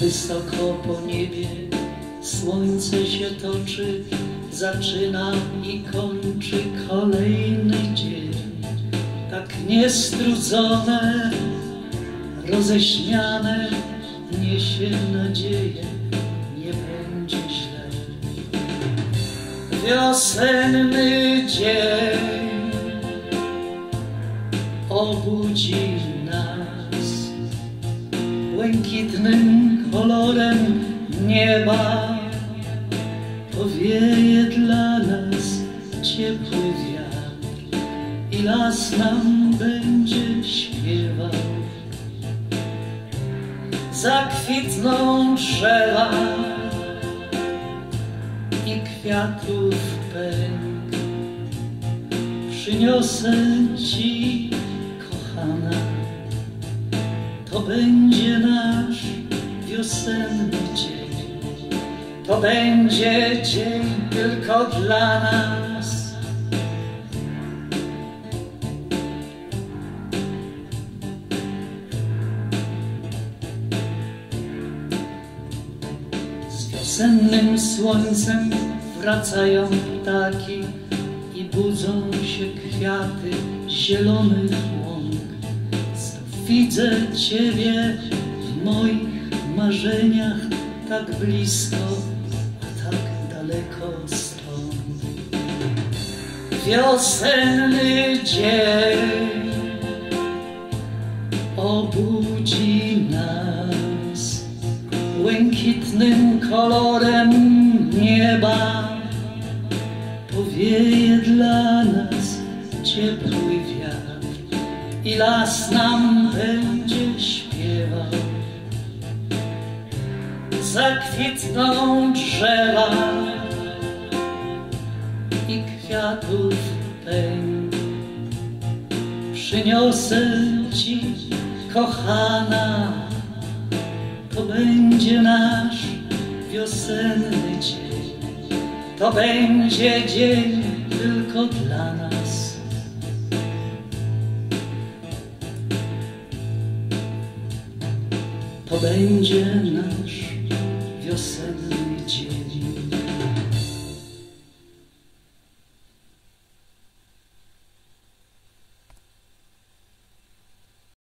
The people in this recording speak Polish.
Wysoko po niebie słońce się toczy, zaczyna i kończy kolejny dzień. Tak niestrudzone, roześmiane, niesie nadzieję, nie będzie źle. Wiosenny dzień obudzi nas błękitnym kolorem nieba. Powieje dla nas ciepły wiatr i las nam będzie śpiewał. Zakwitną drzewa i kwiatów pęk. Przyniosę ci, kochana, to będzie nasz wiosenny dzień. To będzie dzień tylko dla nas. Z wiosennym słońcem wracają ptaki i budzą się kwiaty zielonych łąk. Widzę Ciebie w moich marzeniach tak blisko, a tak daleko stąd. Wiosenny dzień obudzi nas błękitnym kolorem nieba. Powieje dla nas ciepły wiatr i las nam będzie śpiewał. Zakwitną drzewa i kwiatów pęk. Przyniosę ci, kochana, to będzie nasz wiosenny dzień. To będzie dzień tylko dla nas. To będzie nasz wiosenny dzień.